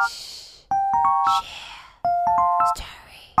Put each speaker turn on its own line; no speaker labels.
Share story.